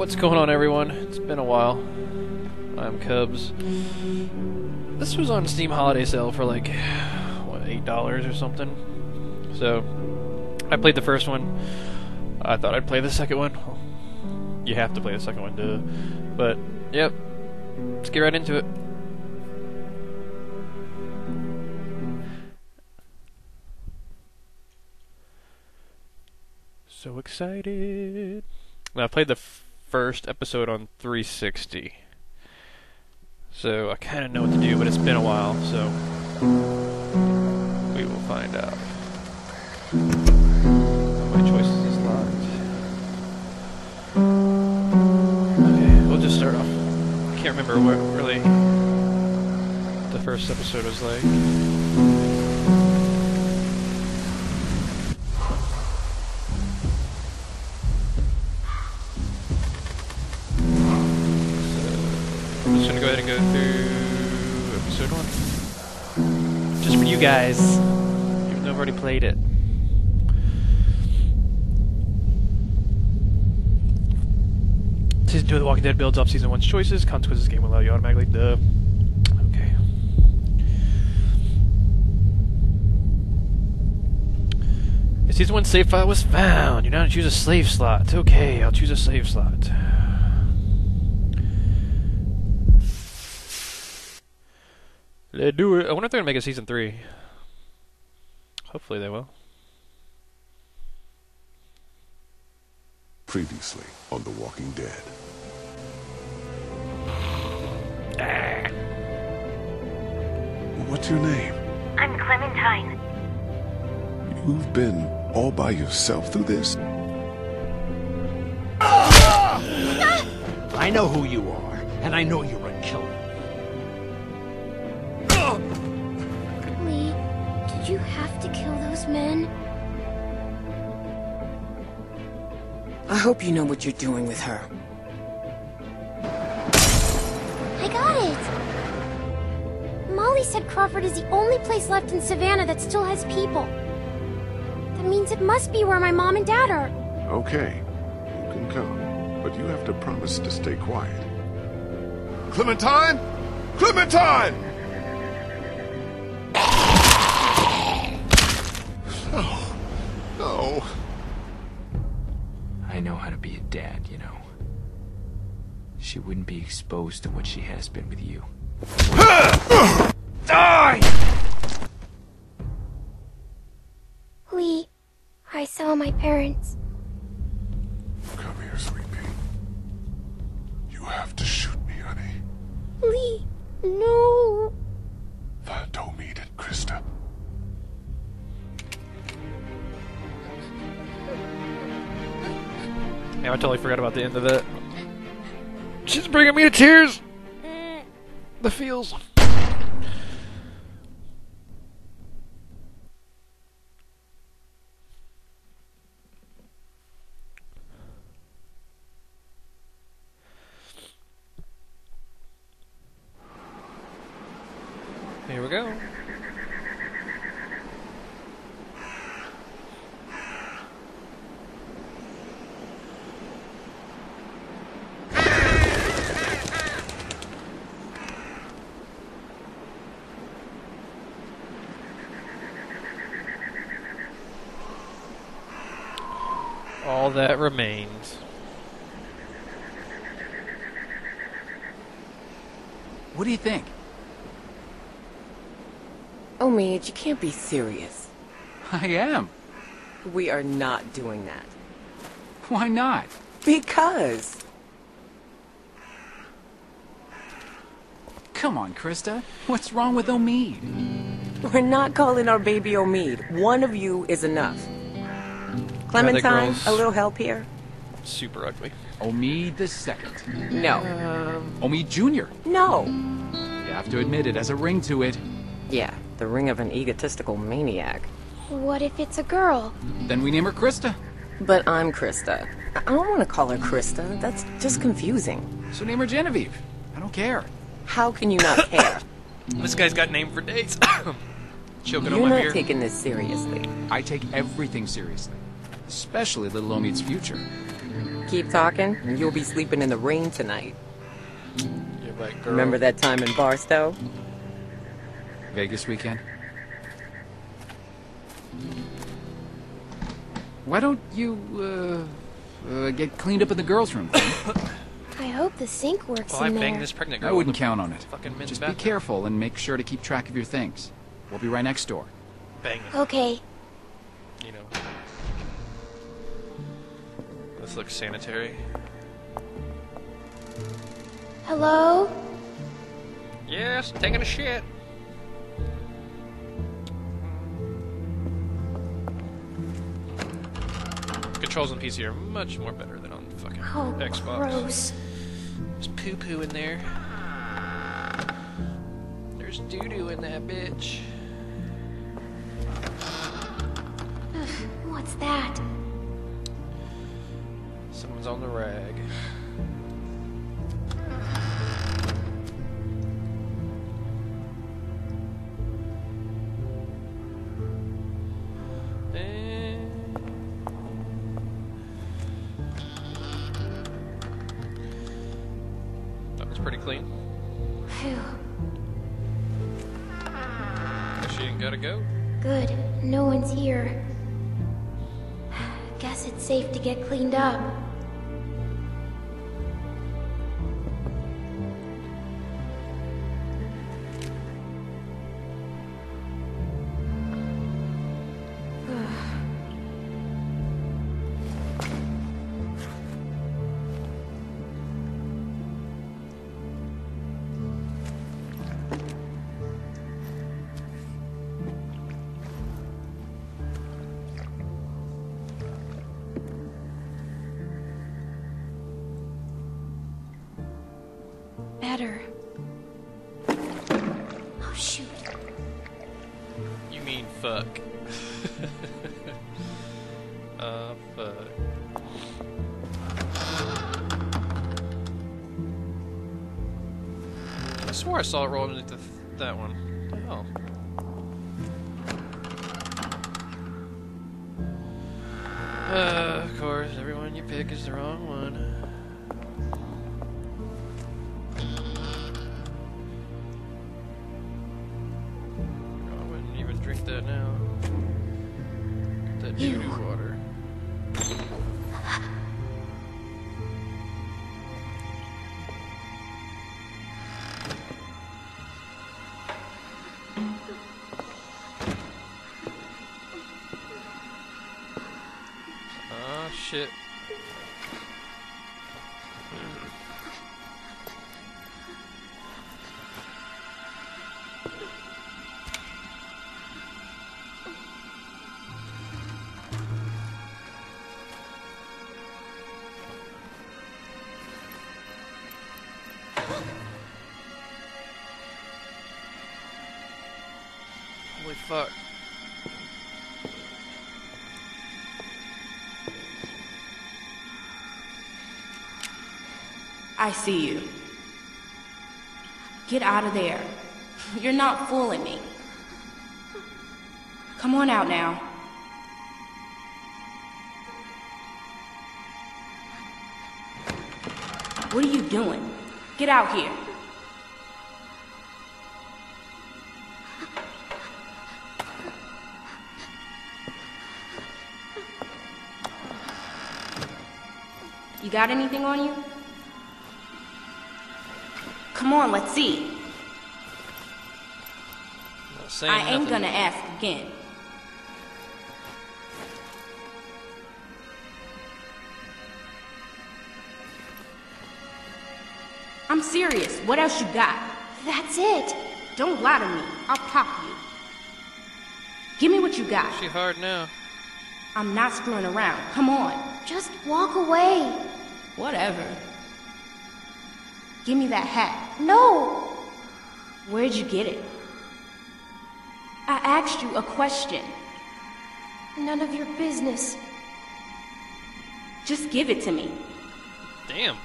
What's going on, everyone? It's been a while. I'm Cubz. This was on Steam Holiday Sale for like, what, $8 or something? So, I played the first one. I thought I'd play the second one. You have to play the second one, duh. But, yep. Let's get right into it. So excited. I played the first episode on 360. So I kind of know what to do, but it's been a while, so we will find out. My choices is locked. Okay, we'll just start off. I can't remember what really the first episode was like. I'm just gonna go ahead and go through episode one. Just for you guys. Even though I've already played it. Season 2 of The Walking Dead builds off Season 1's choices. Consequences game will allow you automatically. Duh. Okay. A Season 1 save file was found. You now choose a slave slot. Okay, I'll choose a slave slot. Let's do it. I wonder if they're gonna make a season three. Hopefully they will. Previously on The Walking Dead. Ah. What's your name? I'm Clementine. You've been all by yourself through this? I know who you are, and I know you're a killer. Men? I hope you know what you're doing with her. I got it! Molly said Crawford is the only place left in Savannah that still has people. That means it must be where my mom and dad are. Okay, you can come, but you have to promise to stay quiet. Clementine? Clementine! How to be a dad, you know. She wouldn't be exposed to what she has been with you. Die! Lee, I saw my parents. Come here, sweet pea. You have to shoot me, honey. Lee, no. Don't meet it, Christa. Yeah, I totally forgot about the end of that. She's bringing me to tears. The feels. Here we go. All that remains. What do you think? Oh, Mage, you can't be serious. I am. We are not doing that. Why not? Because. Come on, Christa. What's wrong with Omid? We're not calling our baby Omid. One of you is enough. Clementine, a little help here? Super ugly. Omi the second. No. Um, Omi Jr. No. You have to admit it has a ring to it. Yeah, the ring of an egotistical maniac. What if it's a girl? Then we name her Christa. But I'm Christa. I I don't want to call her Christa. That's just confusing. So name her Genevieve. I don't care. How can you not care? This guy's got name for days. Choking on You're my not beer. taking this seriously. I take everything seriously, especially little Omid's future. keep talking, and you'll be sleeping in the rain tonight. You're right, girl. Remember that time in Barstow? Vegas weekend? Why don't you, uh, uh, get cleaned up in the girls' room? I hope the sink works Well, I in banged there. this pregnant girl. I wouldn't count on it. Just be careful and make sure to keep track of your things. We'll be right next door. Bang. Okay. You know. This looks sanitary. Hello? Yes, taking a shit. Controls on PC are much more better than on fucking Oh, Xbox. gross. There's poo poo in there. There's doo doo in that bitch. What's that? Guess it's safe to get cleaned up. Better. Oh, shoot. You mean fuck. uh, fuck. I swore I saw it roll into th that one. Oh. Uh, of course, everyone you pick is the wrong one. Fuck. I see you. Get out of there. You're not fooling me. Come on out now. What are you doing? Get out here. You got anything on you? Come on, let's see. Not saying I ain't gonna ask again. I'm serious. What else you got? That's it. Don't lie to me. I'll pop you. Give me what you got. She hard now. I'm not screwing around. Come on. Just walk away. Whatever. Give me that hat. No. Where'd you get it? I asked you a question. None of your business. Just give it to me. Damn.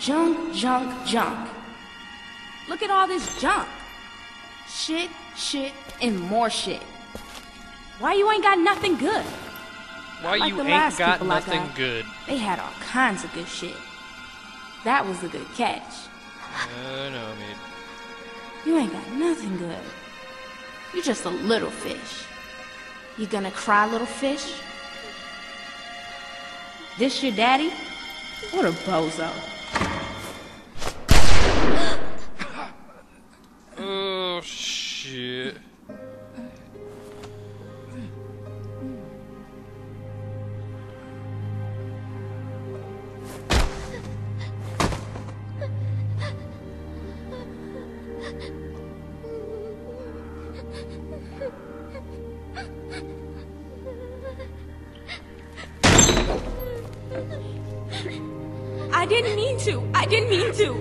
Junk, junk, junk. Look at all this junk. Shit, shit, and more shit. Why you ain't got nothing good? Why like you ain't got nothing got. good? They had all kinds of good shit. That was a good catch. No, I mean, You ain't got nothing good. You're just a little fish. You gonna cry, little fish? This your daddy? What a bozo. oh shit. I didn't mean to. I didn't mean to.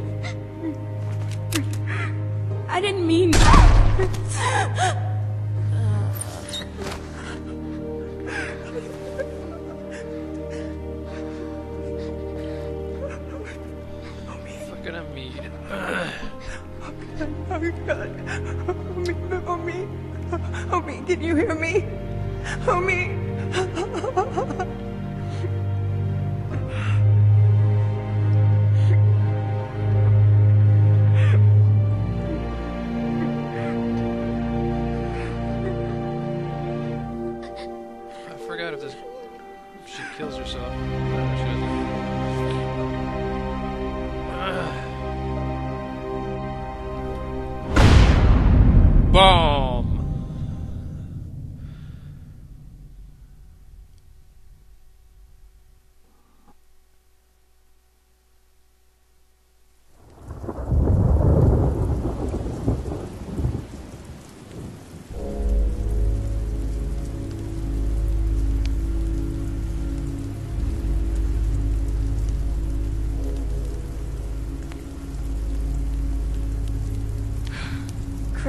I didn't mean. Fucking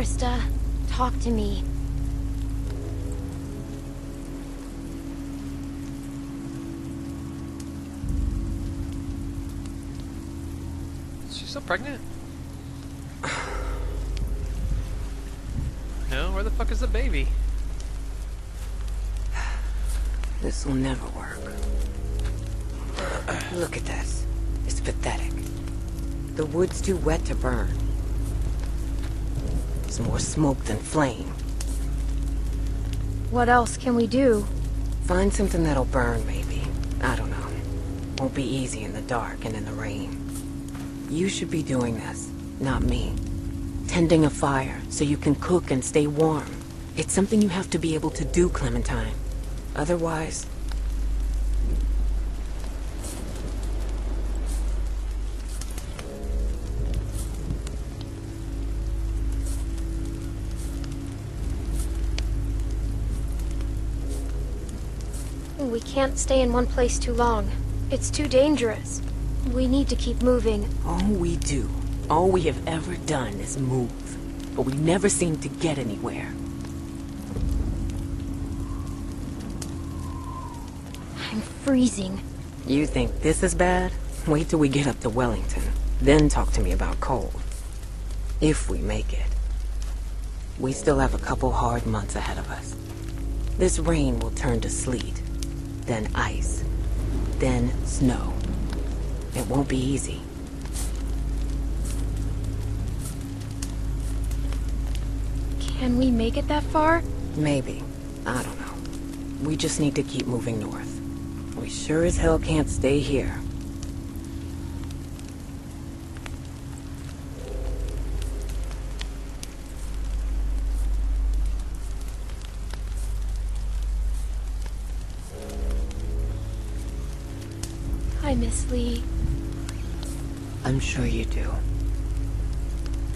Christa, talk to me. She's still pregnant? No, where the fuck is the baby? This will never work. Look at this. It's pathetic. The wood's too wet to burn. It's more smoke than flame. What else can we do? Find something that'll burn, maybe. I don't know. Won't be easy in the dark and in the rain. You should be doing this, not me. Tending a fire so you can cook and stay warm. It's something you have to be able to do, Clementine. Otherwise, We can't stay in one place too long. It's too dangerous. We need to keep moving. all we do, all we have ever done is move. But we never seem to get anywhere. I'm freezing. You think this is bad? Wait till we get up to Wellington. Then talk to me about cold. If we make it. We still have a couple hard months ahead of us. This rain will turn to sleet, then ice, then snow. It won't be easy. Can we make it that far? Maybe. I don't know. We just need to keep moving north. We sure as hell can't stay here. Miss Lee. I'm sure you do.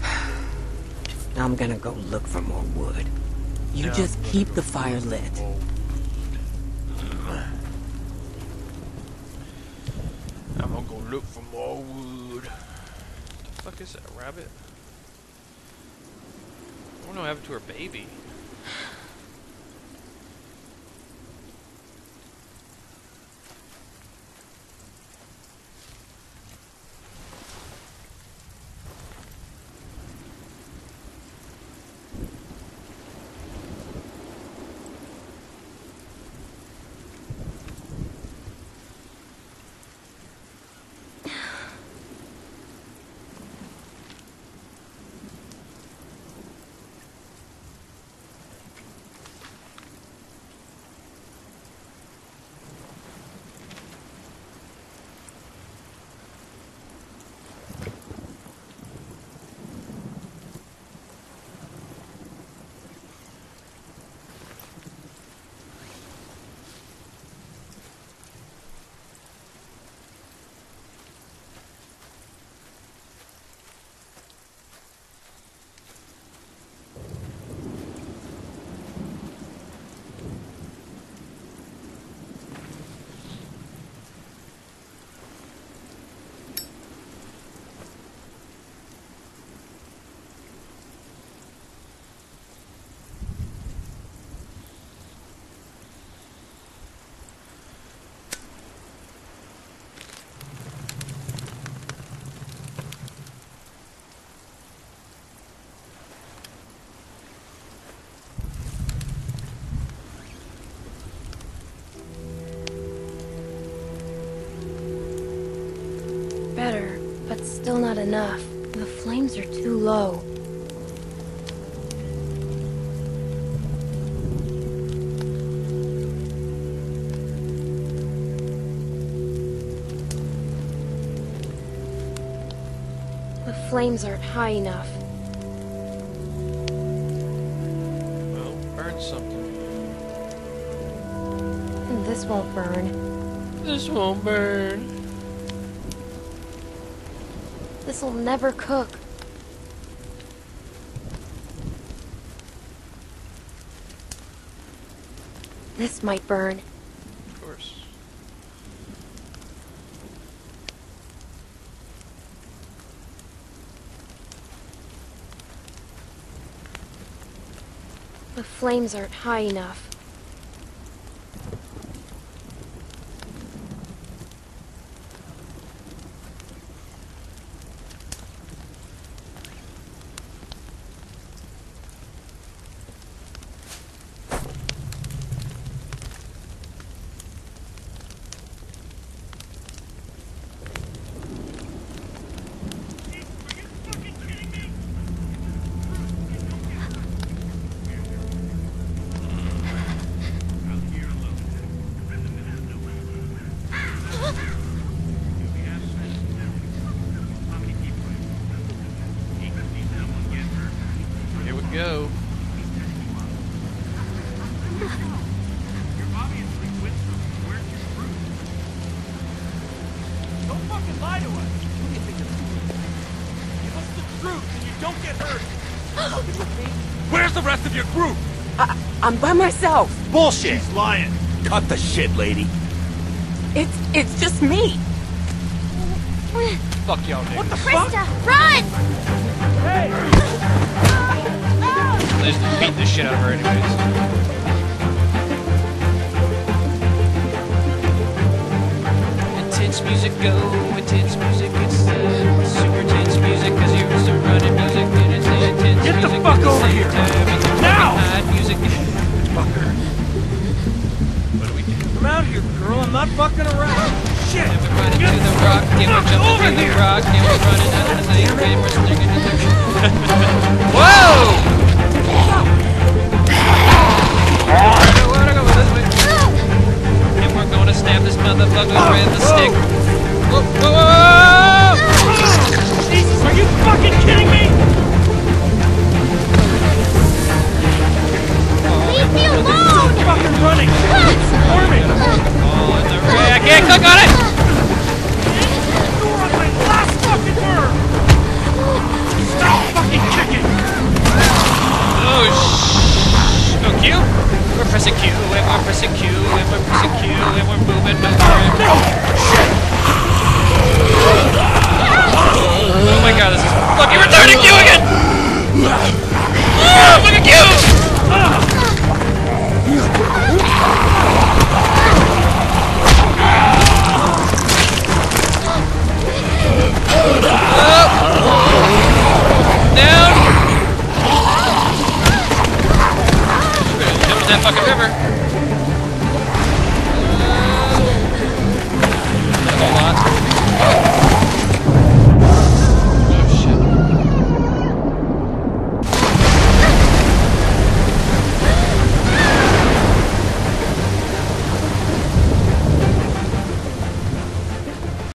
Now I'm gonna go look for more wood. You Yeah, just keep the fire lit. I'm gonna go look for more wood. What the fuck is that, a rabbit? I wonder what happened to her baby. Enough. The flames are too low. The flames aren't high enough. Well, burn something. This won't burn. This won't burn. This'll never cook. This might burn. Of course. The flames aren't high enough. I'm by myself. Bullshit. She's lying. Cut the shit, lady. It's it's just me. Fuck y'all, niggas. What the fuck? Run! Hey! They just beat the shit out of her anyways. Intense music go, intense music it's uh, super tense music cause you're still running music and it's intense Get the music fuck at the over same here. time. Here, girl. I'm not fucking around. Shit. Then we're running Get the rock, then we're jumping over to the rock, then we're running out of the and we're sticking to the... Whoa! I wanna go this way. And we're gonna stab this motherfucker oh, with a stick. Whoa, whoa, whoa! Jesus, are you fucking kidding me? Leave me alone! Fucking running. Storming. Oh, in the ray. I can't click on it! On my last fucking word. Stop fucking kicking. Oh, sh... Oh, Q? We're pressing Q, and we're pressing Q, and we're pressing Q, and we're moving oh, my arm. Oh my god, this is fucking retarded Q again! Oh, fucking Q!